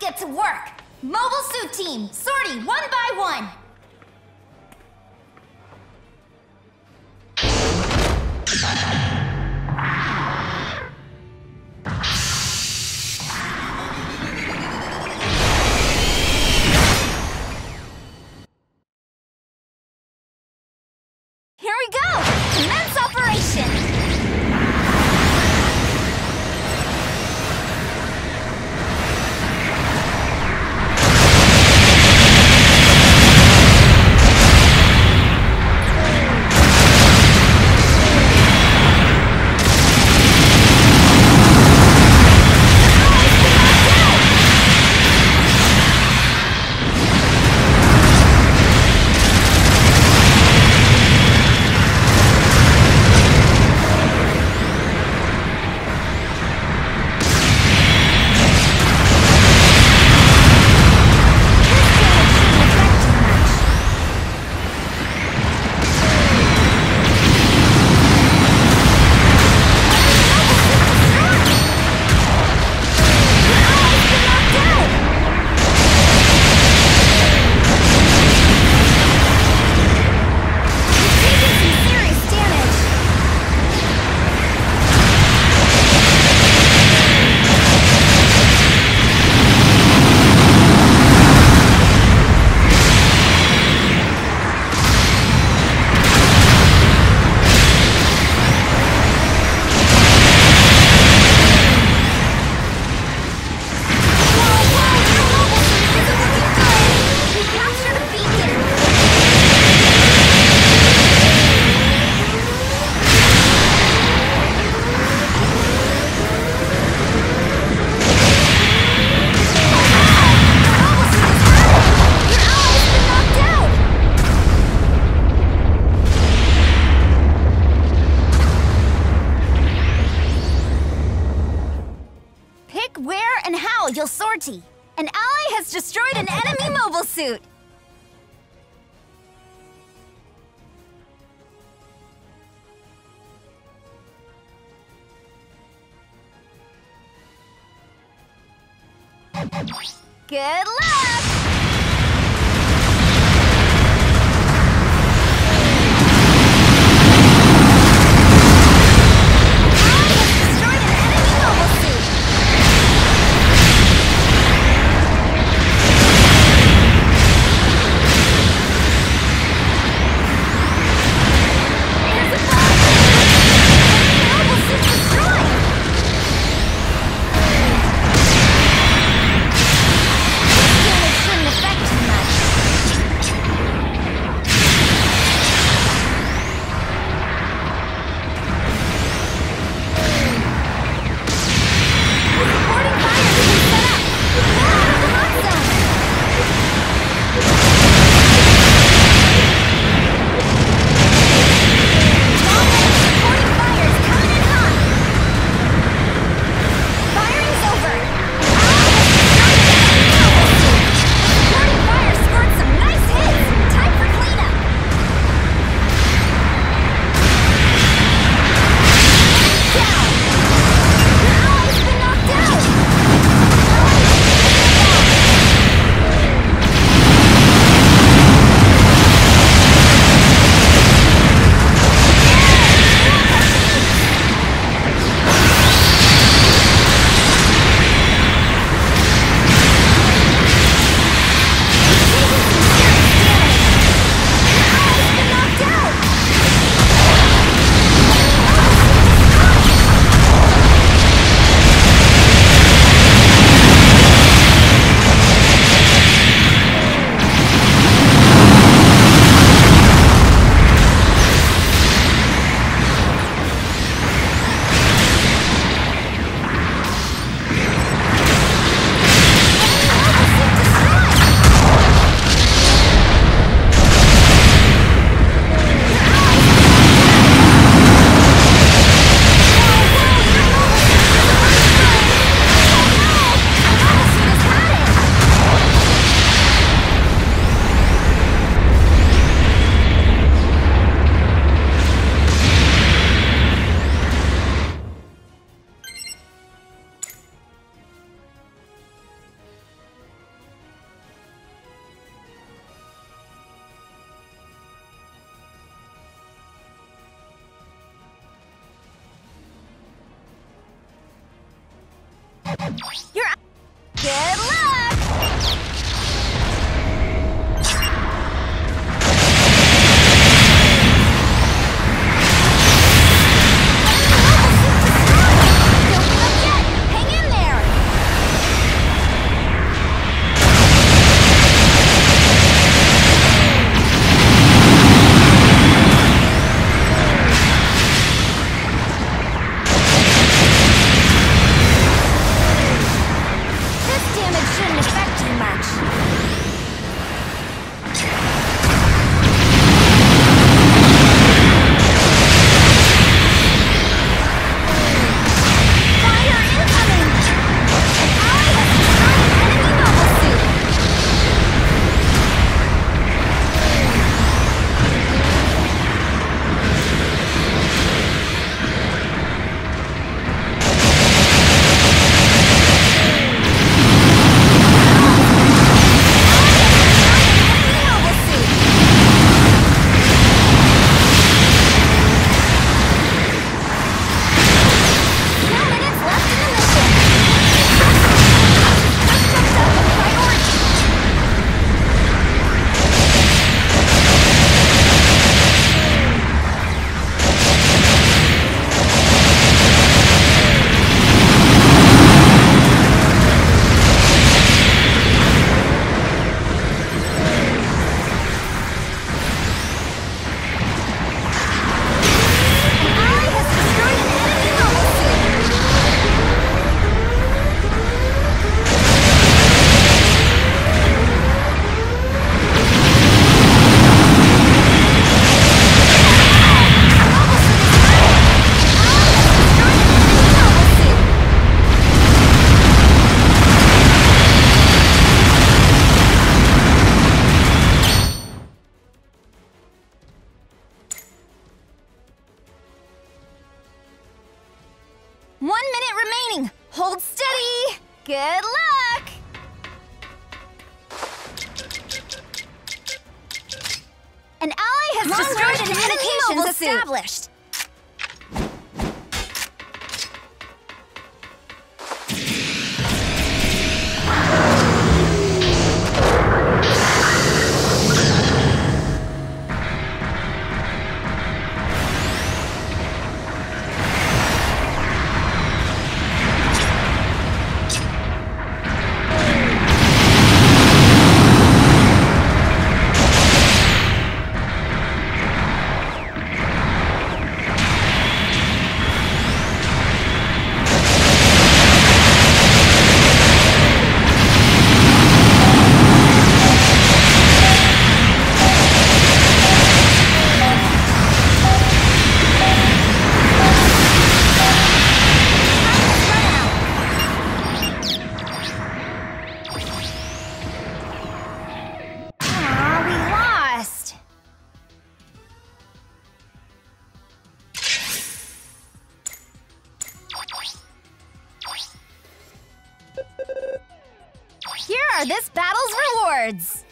Get to work! Mobile suit team, sortie one by one! An ally has destroyed an enemy mobile suit. Good luck! You're Good luck! An ally has destroyed an medications established! words.